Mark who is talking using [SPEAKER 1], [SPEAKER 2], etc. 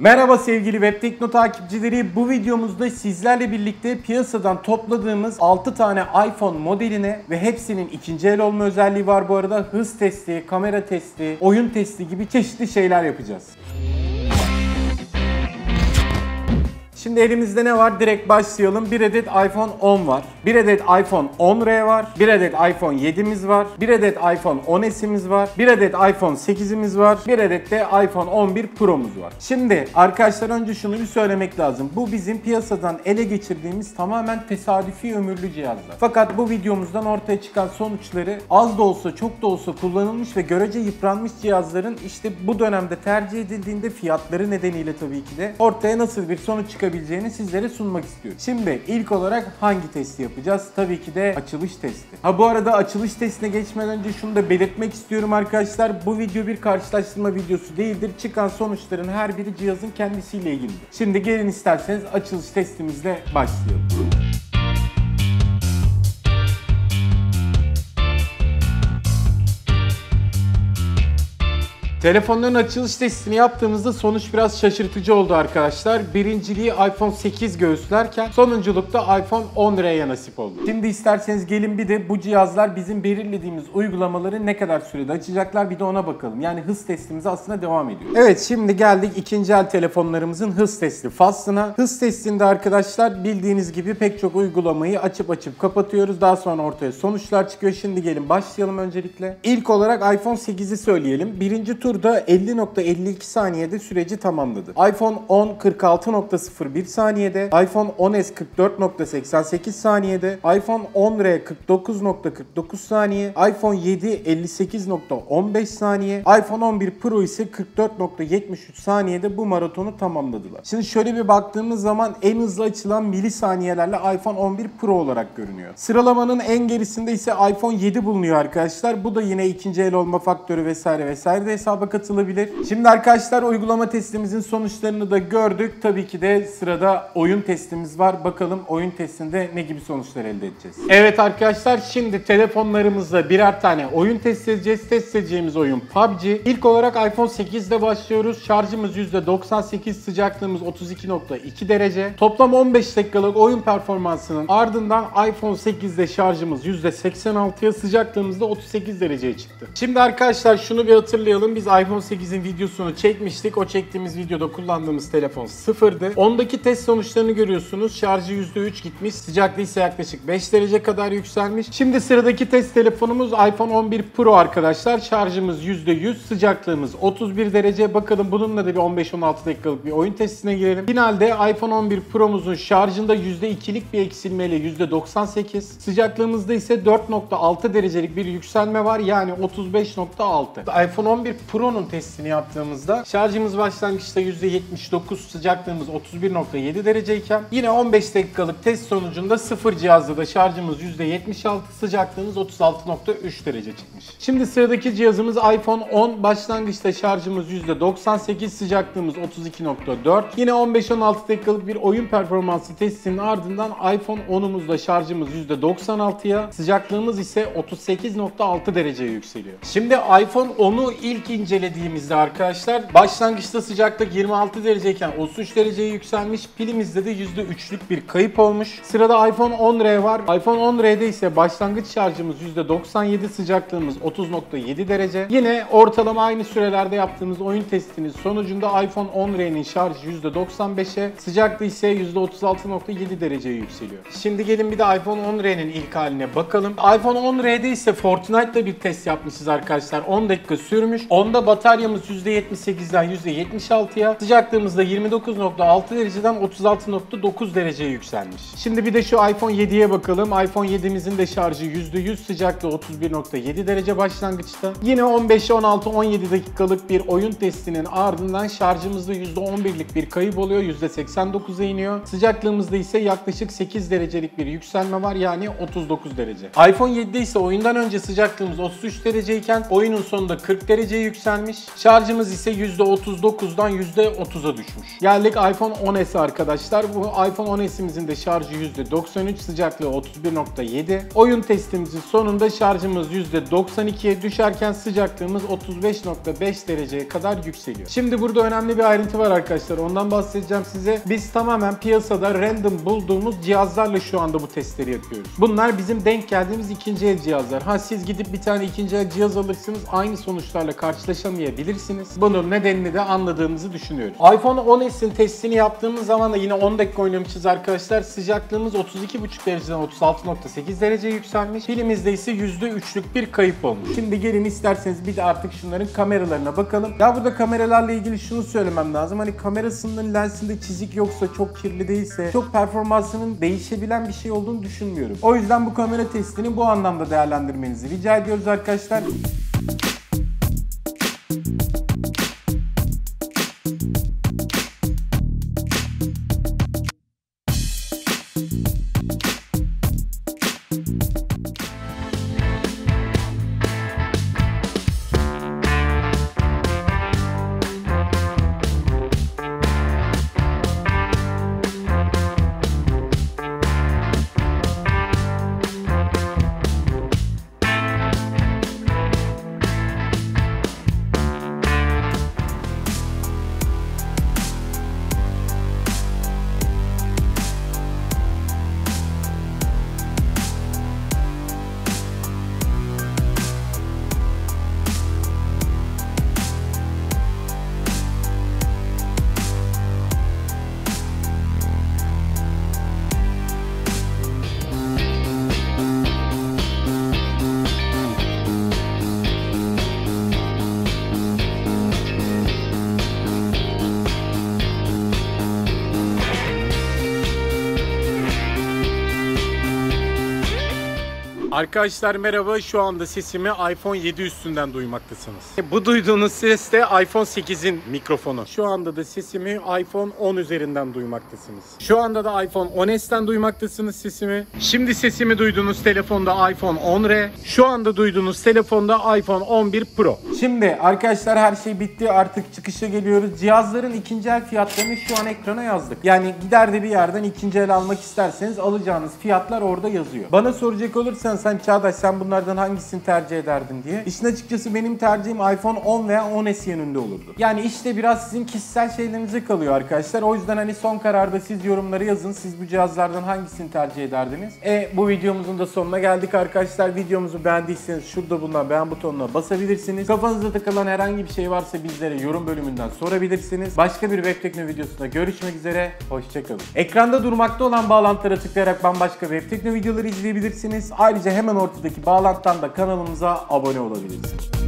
[SPEAKER 1] Merhaba sevgili Web Tekno takipçileri. Bu videomuzda sizlerle birlikte piyasadan topladığımız 6 tane iPhone modeline ve hepsinin ikinci el olma özelliği var bu arada. Hız testi, kamera testi, oyun testi gibi çeşitli şeyler yapacağız. Şimdi elimizde ne var? Direkt başlayalım. Bir adet iPhone 10 var. Bir adet iPhone 10R var. Bir adet iPhone 7'miz var. Bir adet iPhone 10s'imiz var. Bir adet iPhone 8'imiz var. Bir adet de iPhone 11 Pro'muz var. Şimdi arkadaşlar önce şunu bir söylemek lazım. Bu bizim piyasadan ele geçirdiğimiz tamamen tesadüfi ömürlü cihazlar. Fakat bu videomuzdan ortaya çıkan sonuçları az da olsa çok da olsa kullanılmış ve görece yıpranmış cihazların işte bu dönemde tercih edildiğinde fiyatları nedeniyle tabii ki de ortaya nasıl bir sonuç çıkabilir yapabileceğini sizlere sunmak istiyorum. Şimdi ilk olarak hangi testi yapacağız? Tabii ki de açılış testi. Ha bu arada açılış testine geçmeden önce şunu da belirtmek istiyorum arkadaşlar. Bu video bir karşılaştırma videosu değildir. Çıkan sonuçların her biri cihazın kendisiyle ilgilidir. Şimdi gelin isterseniz açılış testimizle başlayalım. Telefonların açılış testini yaptığımızda sonuç biraz şaşırtıcı oldu arkadaşlar. Birinciliği iPhone 8 göğüslerken sonunculukta iPhone 10R'ye nasip oldu. Şimdi isterseniz gelin bir de bu cihazlar bizim belirlediğimiz uygulamaları ne kadar sürede açacaklar bir de ona bakalım. Yani hız testimize aslında devam ediyor. Evet şimdi geldik ikinci el telefonlarımızın hız testi faslına. Hız testinde arkadaşlar bildiğiniz gibi pek çok uygulamayı açıp açıp kapatıyoruz. Daha sonra ortaya sonuçlar çıkıyor. Şimdi gelin başlayalım öncelikle. İlk olarak iPhone 8'i söyleyelim. Birinci tur turda 50.52 saniyede süreci tamamladı. iPhone 10 46.01 saniyede, iPhone 10s 44.88 saniyede, iPhone 10R 49.49 saniye, iPhone 7 58.15 saniye, iPhone 11 Pro ise 44.73 saniyede bu maratonu tamamladılar. Şimdi şöyle bir baktığımız zaman en hızlı açılan milisaniyelerle iPhone 11 Pro olarak görünüyor. Sıralamanın en gerisinde ise iPhone 7 bulunuyor arkadaşlar. Bu da yine ikinci el olma faktörü vesaire vesaire de hesaba hesaba katılabilir. Şimdi arkadaşlar uygulama testimizin sonuçlarını da gördük. Tabii ki de sırada oyun testimiz var. Bakalım oyun testinde ne gibi sonuçlar elde edeceğiz. Evet arkadaşlar şimdi telefonlarımızda birer tane oyun test edeceğiz. Test edeceğimiz oyun PUBG. İlk olarak iPhone 8'de başlıyoruz. Şarjımız %98, sıcaklığımız 32.2 derece. Toplam 15 dakikalık oyun performansının ardından iPhone 8'de şarjımız %86'ya, sıcaklığımız da 38 dereceye çıktı. Şimdi arkadaşlar şunu bir hatırlayalım. Biz iPhone 8'in videosunu çekmiştik. O çektiğimiz videoda kullandığımız telefon sıfırdı. Ondaki test sonuçlarını görüyorsunuz. Şarjı %3 gitmiş. Sıcaklığı ise yaklaşık 5 derece kadar yükselmiş. Şimdi sıradaki test telefonumuz iPhone 11 Pro arkadaşlar. Şarjımız %100. Sıcaklığımız 31 derece. Bakalım bununla da bir 15-16 dakikalık bir oyun testine girelim. Finalde iPhone 11 Pro'muzun şarjında %2'lik bir eksilmeyle %98. Sıcaklığımızda ise 4.6 derecelik bir yükselme var. Yani 35.6. iPhone 11 Pro Pro'nun testini yaptığımızda şarjımız başlangıçta %79, sıcaklığımız 31.7 dereceyken yine 15 dakikalık test sonucunda sıfır cihazda da şarjımız %76, sıcaklığımız 36.3 derece çıkmış. Şimdi sıradaki cihazımız iPhone 10. Başlangıçta şarjımız %98, sıcaklığımız 32.4. Yine 15-16 dakikalık bir oyun performansı testinin ardından iPhone 10'umuzda şarjımız %96'ya, sıcaklığımız ise 38.6 dereceye yükseliyor. Şimdi iPhone 10'u ilk incelediğimizde arkadaşlar başlangıçta sıcaklık 26 dereceyken 33 dereceye yükselmiş. Pilimizde de %3'lük bir kayıp olmuş. Sırada iPhone 10R var. iPhone 10R'de ise başlangıç şarjımız %97 sıcaklığımız 30.7 derece. Yine ortalama aynı sürelerde yaptığımız oyun testinin sonucunda iPhone 10R'nin şarjı %95'e sıcaklığı ise %36.7 dereceye yükseliyor. Şimdi gelin bir de iPhone 10R'nin ilk haline bakalım. iPhone 10R'de ise Fortnite'da bir test yapmışız arkadaşlar. 10 dakika sürmüş. 10 Onda bataryamız %78'den %76'ya, sıcaklığımız da 29.6 dereceden 36.9 dereceye yükselmiş. Şimdi bir de şu iPhone 7'ye bakalım. iPhone 7'mizin de şarjı %100, sıcaklığı 31.7 derece başlangıçta. Yine 15, 16, 17 dakikalık bir oyun testinin ardından şarjımızda %11'lik bir kayıp oluyor. %89'a iniyor. Sıcaklığımızda ise yaklaşık 8 derecelik bir yükselme var. Yani 39 derece. iPhone 7'de ise oyundan önce sıcaklığımız 33 dereceyken oyunun sonunda 40 dereceye yükselmiş yükselmiş. Şarjımız ise %39'dan %30'a düşmüş. Geldik iPhone 10s arkadaşlar. Bu iPhone 10s'imizin de şarjı %93, sıcaklığı 31.7. Oyun testimizin sonunda şarjımız %92'ye düşerken sıcaklığımız 35.5 dereceye kadar yükseliyor. Şimdi burada önemli bir ayrıntı var arkadaşlar. Ondan bahsedeceğim size. Biz tamamen piyasada random bulduğumuz cihazlarla şu anda bu testleri yapıyoruz. Bunlar bizim denk geldiğimiz ikinci el cihazlar. Ha siz gidip bir tane ikinci el cihaz alırsınız aynı sonuçlarla karşılaşamayabilirsiniz. Bunun nedenini de anladığınızı düşünüyorum. iPhone 10s'in testini yaptığımız zaman da yine 10 dakika oynamışız arkadaşlar. Sıcaklığımız 32,5 dereceden 36.8 derece yükselmiş. Pilimizde ise %3'lük bir kayıp olmuş. Şimdi gelin isterseniz bir de artık şunların kameralarına bakalım. Ya burada kameralarla ilgili şunu söylemem lazım. Hani kamerasının lensinde çizik yoksa, çok kirli değilse, çok performansının değişebilen bir şey olduğunu düşünmüyorum. O yüzden bu kamera testini bu anlamda değerlendirmenizi rica ediyoruz arkadaşlar. Arkadaşlar merhaba. Şu anda sesimi iPhone 7 üstünden duymaktasınız. Bu duyduğunuz ses de iPhone 8'in mikrofonu. Şu anda da sesimi iPhone 10 üzerinden duymaktasınız. Şu anda da iPhone 10s'ten duymaktasınız sesimi. Şimdi sesimi duyduğunuz telefonda iPhone 10R. Şu anda duyduğunuz telefonda iPhone 11 Pro. Şimdi arkadaşlar her şey bitti. Artık çıkışa geliyoruz. Cihazların ikinci el fiyatlarını şu an ekrana yazdık. Yani gider de bir yerden ikinci el almak isterseniz alacağınız fiyatlar orada yazıyor. Bana soracak olursan sen Çağdaş sen bunlardan hangisini tercih ederdin diye. İşin açıkçası benim tercihim iPhone 10 veya 10s yönünde olurdu. Yani işte biraz sizin kişisel şeylerinize kalıyor arkadaşlar. O yüzden hani son kararda siz yorumları yazın. Siz bu cihazlardan hangisini tercih ederdiniz? E bu videomuzun da sonuna geldik arkadaşlar. Videomuzu beğendiyseniz şurada bulunan beğen butonuna basabilirsiniz. Kafanızda takılan herhangi bir şey varsa bizlere yorum bölümünden sorabilirsiniz. Başka bir web tekno videosunda görüşmek üzere. Hoşçakalın. Ekranda durmakta olan bağlantılara tıklayarak bambaşka web tekno videoları izleyebilirsiniz. Ayrıca hemen ortadaki bağlantıdan da kanalımıza abone olabilirsiniz.